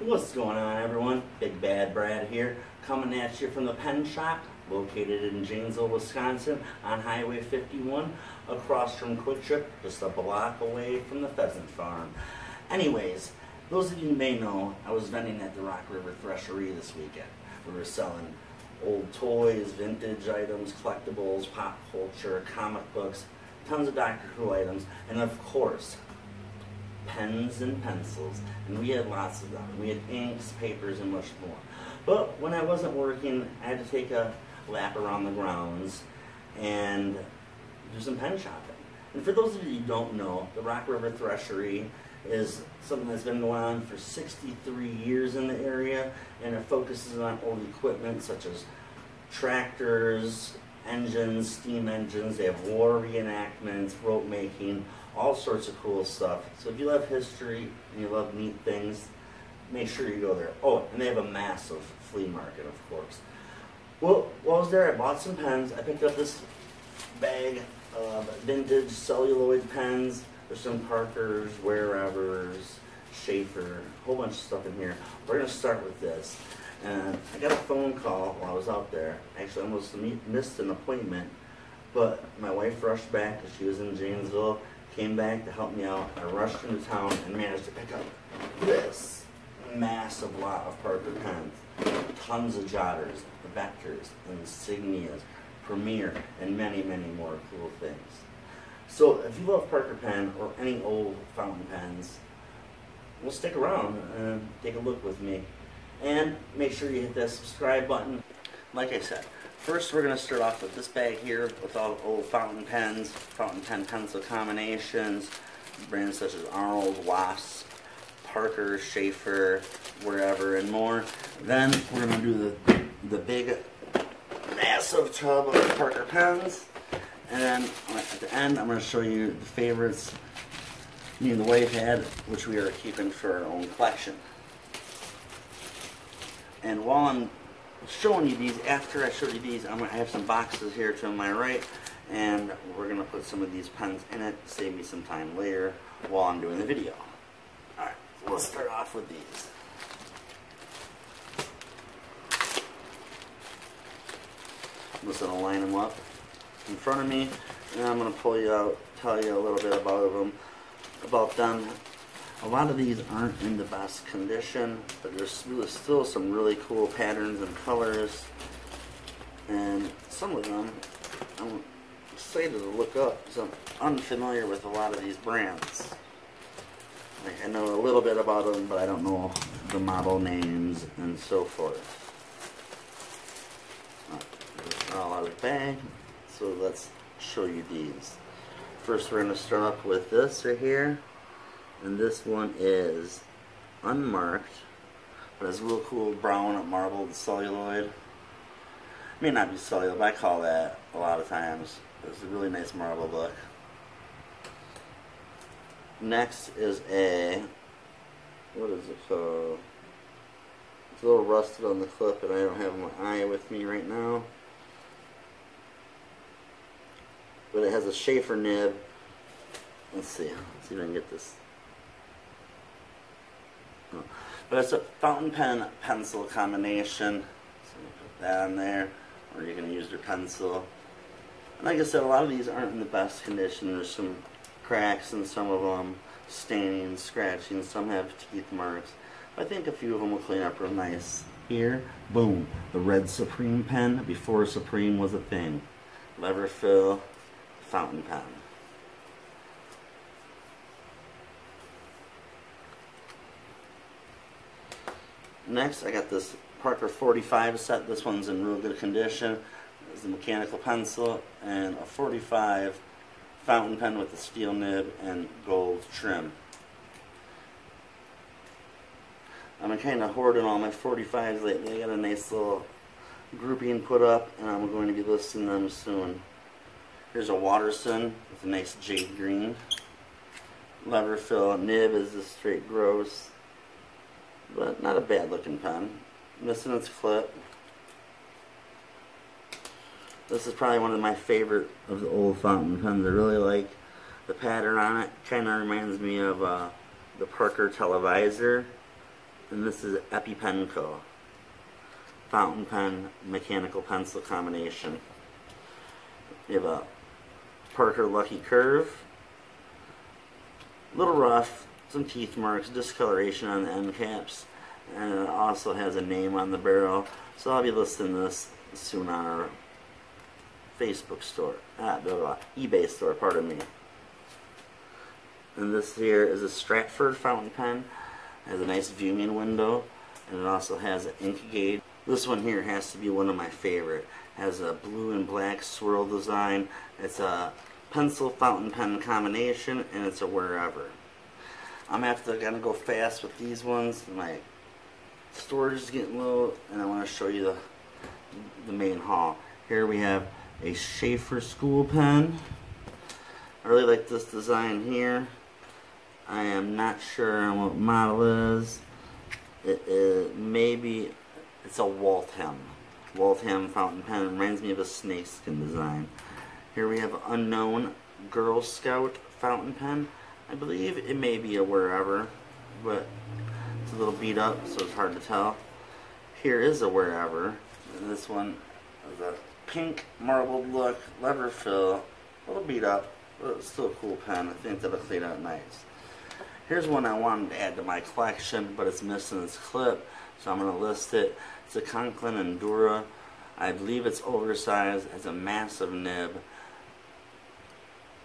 What's going on everyone? Big Bad Brad here, coming at you from the Pen Shop, located in Janesville, Wisconsin, on Highway 51, across from Kwik Trip, just a block away from the pheasant farm. Anyways, those of you may know, I was vending at the Rock River Thresheree this weekend. We were selling old toys, vintage items, collectibles, pop culture, comic books, tons of Doctor Who items, and of course, pens and pencils, and we had lots of them. We had inks, papers, and much more. But when I wasn't working, I had to take a lap around the grounds and do some pen shopping. And for those of you who don't know, the Rock River Thresheree is something that's been going on for 63 years in the area, and it focuses on old equipment such as tractors, engines, steam engines. They have war reenactments, rope making, all sorts of cool stuff. So if you love history and you love neat things, make sure you go there. Oh, and they have a massive flea market, of course. Well, while I was there, I bought some pens. I picked up this bag of vintage celluloid pens. There's some Parkers, Wearevers, Sheaffer, a whole bunch of stuff in here. We're going to start with this. And I got a phone call while I was out there. Actually, I almost missed an appointment, but my wife rushed back because she was in Janesville came back to help me out. I rushed into town and managed to pick up this massive lot of Parker pens. Tons of jotters, vectors, insignias, Premier, and many, many more cool things. So if you love Parker pen or any old fountain pens, well stick around and take a look with me. And make sure you hit that subscribe button. Like I said, First, we're going to start off with this bag here with all old fountain pens, fountain pen pencil combinations, brands such as Arnold, Wasp, Parker, Sheaffer, Wearever, and more. Then we're going to do the, the big, massive tub of Parker pens. And then at the end, I'm going to show you the favorites me and the wife had, which we are keeping for our own collection. And while I'm showing you these, after I show you these, I'm to have some boxes here to my right, and we're to put some of these pens in it, save me some time later while I'm doing the video. Alright, so let's start off with these. I'm just to line them up in front of me, and I'm to pull you out, tell you a little bit about them, about them a lot of these aren't in the best condition, but there's still some really cool patterns and colors. And some of them, I'm excited to look up because I'm unfamiliar with a lot of these brands. Like, I know a little bit about them, but I don't know the model names and so forth. Uh, all out of the bag, so let's show you these. First we're going to start off with this right here and this one is unmarked but it's real cool brown marbled celluloid. May not be celluloid but I call that a lot of times. It's a really nice marble book next is a what is it called? It's a little rusted on the clip and I don't have my eye with me right now. But it has a Sheaffer nib. Let's see. Let's see if I can get this but it's a fountain pen pencil combination. So you put that on there, or you can use your pencil. And like I said, a lot of these aren't in the best condition. There's some cracks in some of them, staining, scratching. Some have teeth marks. I think a few of them will clean up real nice. Here, boom, the red Supreme pen before Supreme was a thing. Lever fill, fountain pen. Next, I got this Parker 45 set. This one's in real good condition. It's a mechanical pencil and a 45 fountain pen with a steel nib and gold trim. i am kind of hoarding all my 45s lately. I got a nice little grouping put up and I'm going to be listing them soon. Here's a Waterson with a nice jade green. Lever fill nib is a straight gross but not a bad looking pen. Missing its clip. This is probably one of my favorite of the old fountain pens. I really like the pattern on it. Kind of reminds me of uh, the Parker Televisor. And this is EpiPen Co. Fountain pen, mechanical pencil combination. You have a Parker Lucky Curve. A little rough, some teeth marks, discoloration on the end caps, and it also has a name on the barrel. So I'll be listing this soon on our Facebook store, ah, blah, blah, eBay store, pardon me. And this here is a Stratford fountain pen. It has a nice viewing window, and it also has an ink gauge. This one here has to be one of my favorite. It has a blue and black swirl design. It's a pencil fountain pen combination, and it's a Wearever. I'm after gonna go fast with these ones. My storage is getting low, and I want to show you the the main haul. Here we have a Sheaffer school pen. I really like this design here. I am not sure on what model is. It is maybe it's a Waltham. Waltham fountain pen. Reminds me of a snakeskin design. Here we have unknown Girl Scout fountain pen. I believe it may be a Wearever, but it's a little beat up, so it's hard to tell. Here is a Wearever. This one is a pink marbled look, lever fill, a little beat up, but it's still a cool pen. I think that'll clean out nice. Here's one I wanted to add to my collection, but it's missing its clip, so I'm going to list it. It's a Conklin Endura. I believe it's oversized, has a massive nib,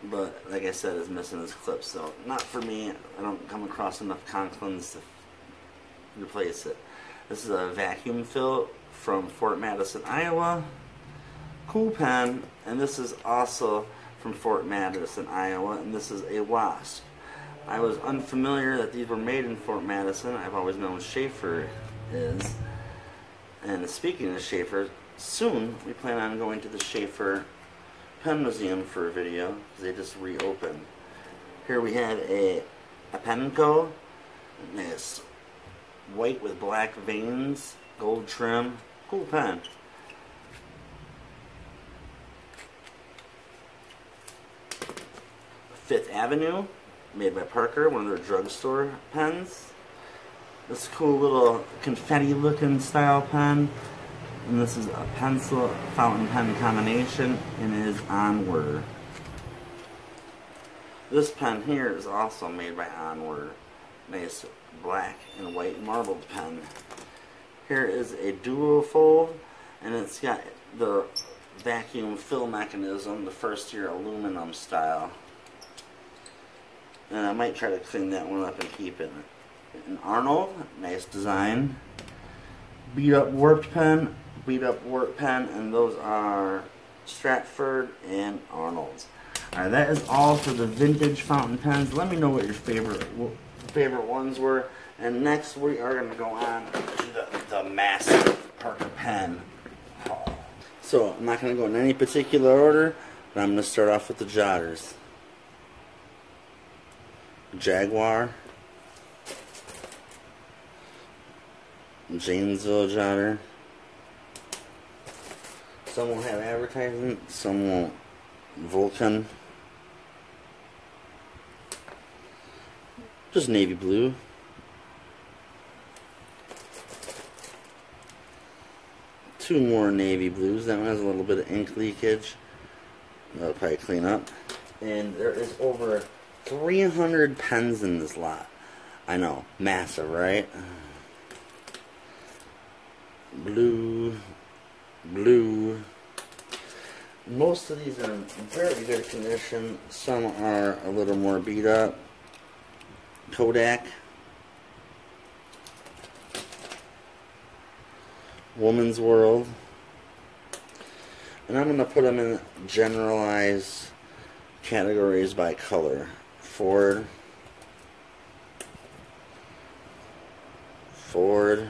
but like I said, it's missing its clip, so not for me. I don't come across enough Conklins to replace it. This is a vacuum fill from Fort Madison, Iowa. Cool pen, and this is also from Fort Madison, Iowa, and this is a Wasp. I was unfamiliar that these were made in Fort Madison. I've always known Sheaffer is. And speaking of Sheaffer, soon we plan on going to the Sheaffer Pen Museum for a video they just reopened. Here we have a, a Penco. This white with black veins, gold trim. Cool pen. Fifth Avenue, made by Parker, one of their drugstore pens. This cool little confetti looking style pen. And this is a pencil fountain pen combination and it is Onward. This pen here is also made by Onward. Nice black and white marbled pen. Here is a Duofold and it's got the vacuum fill mechanism, the first year aluminum style. And I might try to clean that one up and keep it. An Arnold, nice design. Beat up warped pen, beat up Work pen, and those are Stratford and Arnold's. Alright, that is all for the vintage fountain pens. Let me know what your favorite favorite ones were. And next we are going to go on to the, the massive Parker pen. So I'm not going to go in any particular order, but I'm going to start off with the jotters. Jaguar, Janesville Jotter. Some will have advertising, some won't. Vulcan. Just navy blue. Two more navy blues. That one has a little bit of ink leakage. That'll probably clean up. And there is over 300 pens in this lot. I know, massive, right? Blue, blue. Most of these are in very good condition. Some are a little more beat up. Kodak. Woman's World. And I'm going to put them in generalized categories by color. Ford, Ford,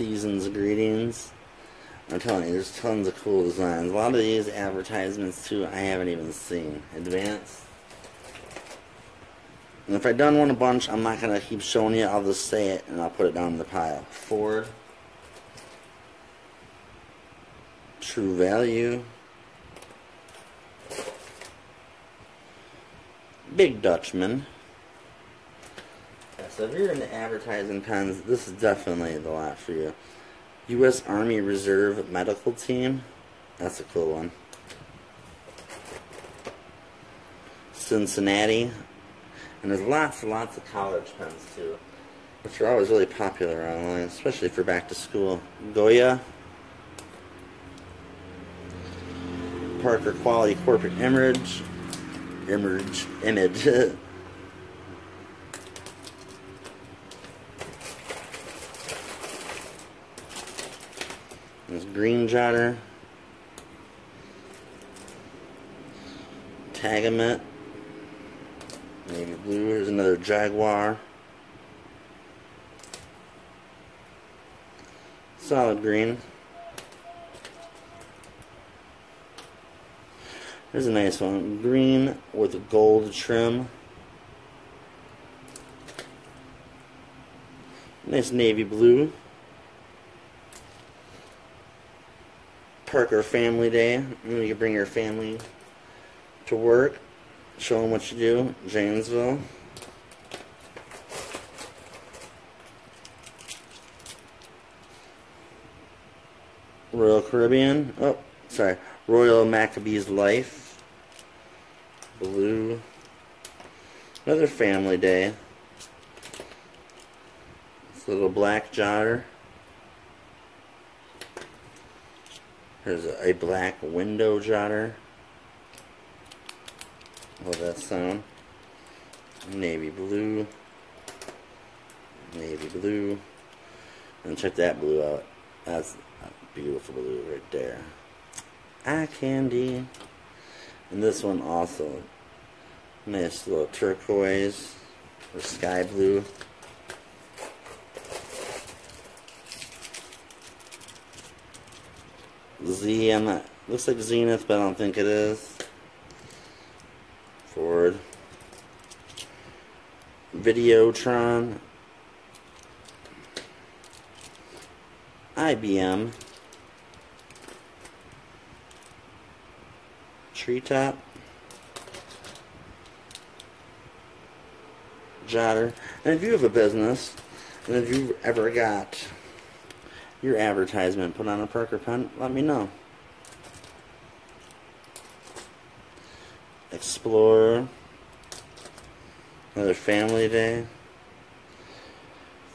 Season's Greetings. I'm telling you, there's tons of cool designs. A lot of these advertisements, too, I haven't even seen. Advanced. And if I done one a bunch, I'm not going to keep showing you. I'll just say it, and I'll put it down in the pile. Ford. True Value. Big Dutchman. So if you're into advertising pens, this is definitely the lot for you. U.S. Army Reserve Medical Team. That's a cool one. Cincinnati. And there's lots and lots of college pens too. Which are always really popular online, especially for back to school. Goya. Parker Quality Corporate Image. Image. Image. This green jotter. Tagamet. Navy blue. Here's another Jaguar. Solid green. Here's a nice one. Green with a gold trim. Nice navy blue. Parker Family Day. You can bring your family to work. Show them what you do. Janesville. Royal Caribbean. Oh, sorry. Royal Maccabees Life. Blue. Another family day. This little black jotter. There's a black window jotter. Love that sound. Navy blue. Navy blue. And check that blue out. That's a beautiful blue right there. Eye candy. And this one also. Nice little turquoise or sky blue. Z, I'm not, looks like Zenith, but I don't think it is. Ford. Videotron. IBM. Treetop. Jotter. And if you have a business, and if you've ever got your advertisement put on a Parker pen, let me know. Explorer. Another family day.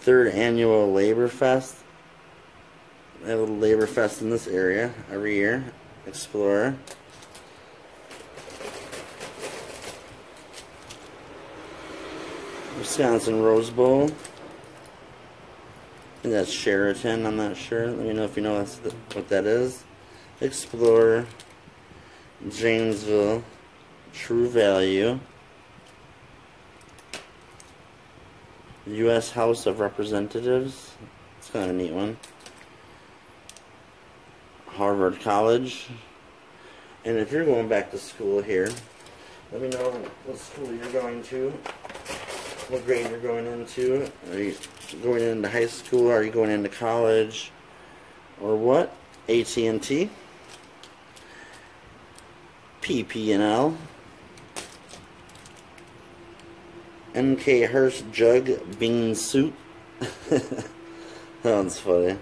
Third annual Labor Fest. They have a Labor Fest in this area every year. Explorer. Wisconsin Rose Bowl. Think that's Sheraton, I'm not sure. Let me know if you know what that is. Explorer. Janesville. True Value. U.S. House of Representatives. It's kind of a neat one. Harvard College. And if you're going back to school here, let me know what school you're going to, what grade you're going into. Are you going into high school? Are you going into college? Or what? AT&T, PP&L, MK Hurst Jug Bean Soup. one's funny.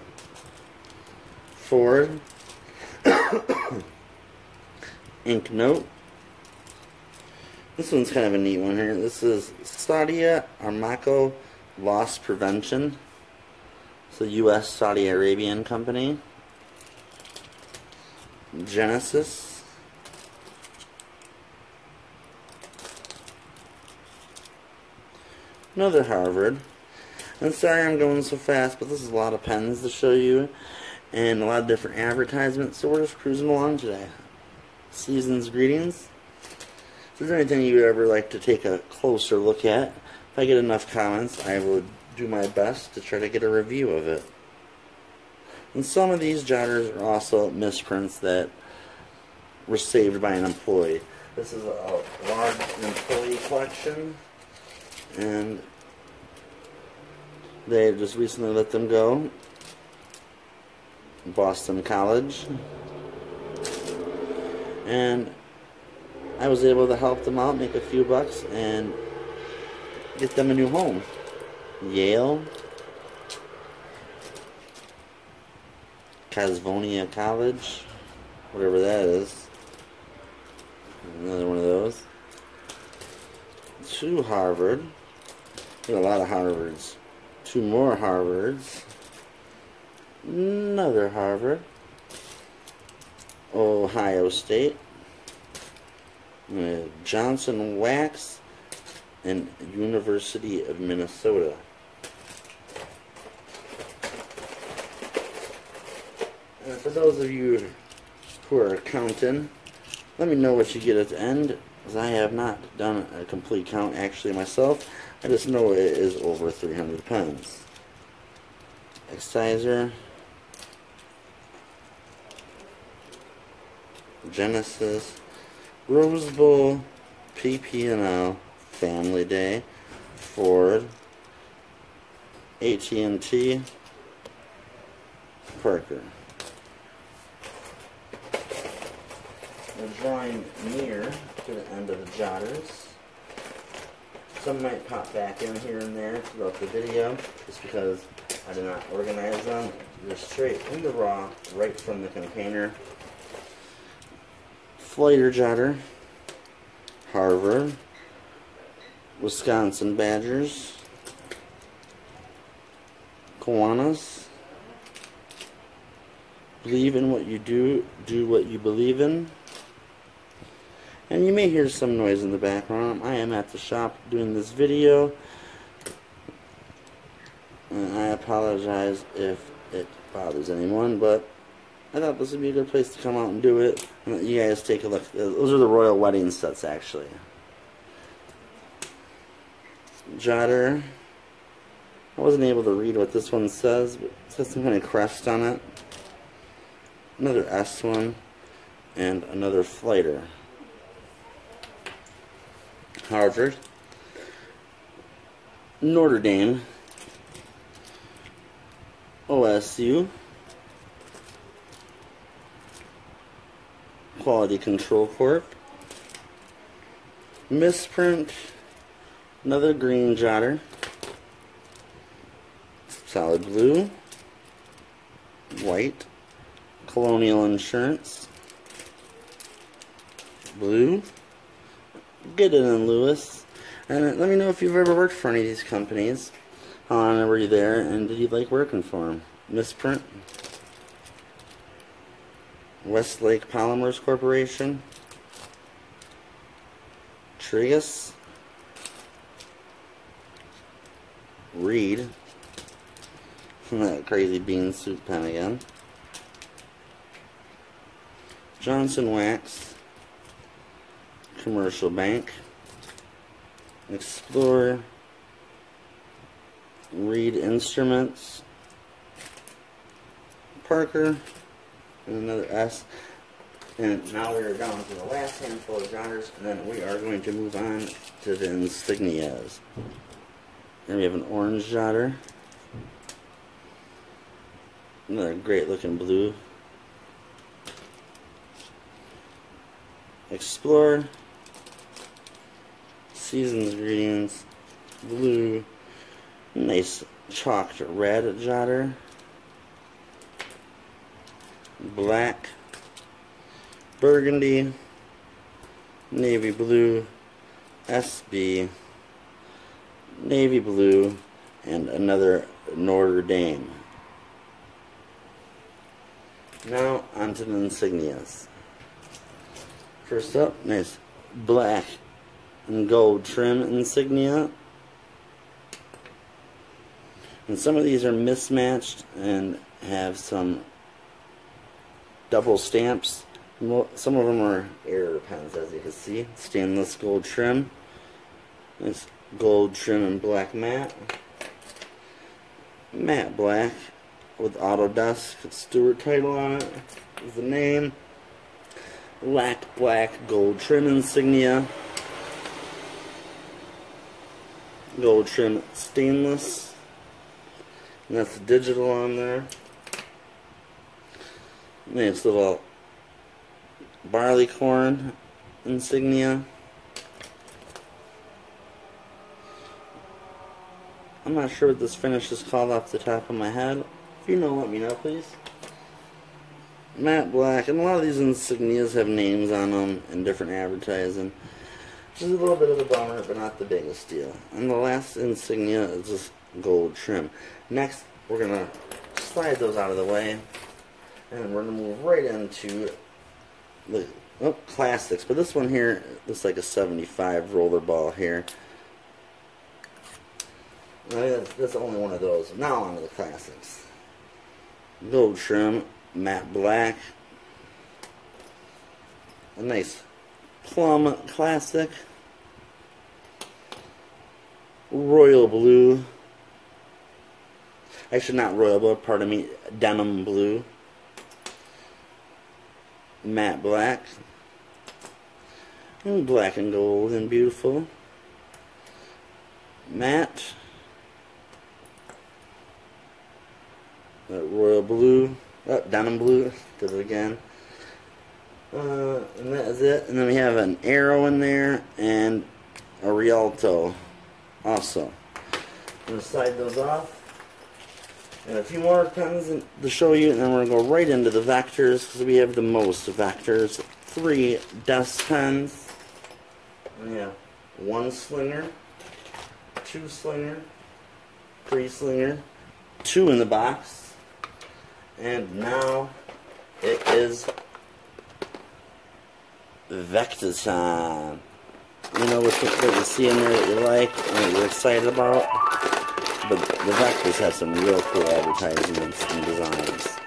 Ford. Ink Note. This one's kind of a neat one here. This is Saudia Aramco Loss Prevention. It's a U.S. Saudi Arabian company. Genesis. Another Harvard. I'm sorry I'm going so fast, but this is a lot of pens to show you and a lot of different advertisements, so we're just cruising along today. Season's greetings. If there's anything you would ever like to take a closer look at, if I get enough comments, I will do my best to try to get a review of it. And some of these jotters are also misprints that were saved by an employee. This is a large employee collection, and they just recently let them go. Boston College. And I was able to help them out, make a few bucks, and get them a new home. Yale, Casvonia College, whatever that is. Another one of those. Two Harvard. Got a lot of Harvards. Two more Harvards. Another Harvard. Ohio State. Uh, Johnson Wax and University of Minnesota. And for those of you who are counting, let me know what you get at the end, because I have not done a complete count actually myself. I just know it is over 300 pounds. Exciser. Genesis. Rose Bowl, Family Day, Ford, AT&T, Parker. We're drawing near to the end of the jotters. Some might pop back in here and there throughout the video, just because I did not organize them. They're straight in the raw, right from the container. Flighter Jotter, Harvard, Wisconsin Badgers, Kiwanis, Believe in what you do, do what you believe in. And you may hear some noise in the background. I am at the shop doing this video. And I apologize if it bothers anyone, but I thought this would be a good place to come out and do it. And you guys take a look. Uh, those are the royal wedding sets, actually. Jotter. I wasn't able to read what this one says, but it says some kind of crest on it. Another S one, and another flighter. Harvard. Notre Dame. OSU. Quality Control Corp. Misprint. Another green jotter. Solid blue. White. Colonial Insurance. Blue. Gooden and Lewis. And uh, let me know if you've ever worked for any of these companies. How long were you there and did you like working for them? Misprint. Westlake Polymers Corporation, Trigus, Reed, that crazy bean soup pen again, Johnson Wax, Commercial Bank, Explorer, Reed Instruments, Parker, and another S. And now we are down to the last handful of jotters, and then we are going to move on to the insignias. And we have an orange jotter. Another great looking blue. Explorer. Seasons Greetings. Blue. Nice chalked red jotter black, burgundy, navy blue, SB, navy blue, and another Notre Dame. Now onto the insignias. First up, nice black and gold trim insignia. And some of these are mismatched and have some double stamps. Some of them are error pens, as you can see. Stainless gold trim. This gold trim and black matte. Matte black with Autodesk Stewart title on it is the name. Black, black, gold trim insignia. Gold trim stainless. And that's digital on there. Nice little barleycorn insignia. I'm not sure what this finish is called off the top of my head. If you know, let me know, please. Matte black, and a lot of these insignias have names on them and different advertising. Which is a little bit of a bummer, but not the biggest deal. And the last insignia is this gold trim. Next, we're gonna slide those out of the way, and we're gonna move right into the oh, classics. But this one here looks like a 75 rollerball here. Uh, that's, that's only one of those. Now on to the classics. Gold trim, matte black. A nice plum classic. Royal blue. Actually, not royal blue, pardon me, denim blue. Matte black. And black and gold and beautiful. Matte. That royal blue. Oh, denim blue. Did it again. Uh, and that is it. And then we have an arrow in there and a Rialto also. I'm going to slide those off. And a few more pens to show you, and then we're going to go right into the vectors because we have the most vectors. Three desk pens. We have one slinger, two slinger, three slinger, two in the box, and now it is Vector time. You know what you, see in there that you like and you're excited about? But the Vectors have some real cool advertisements and designs.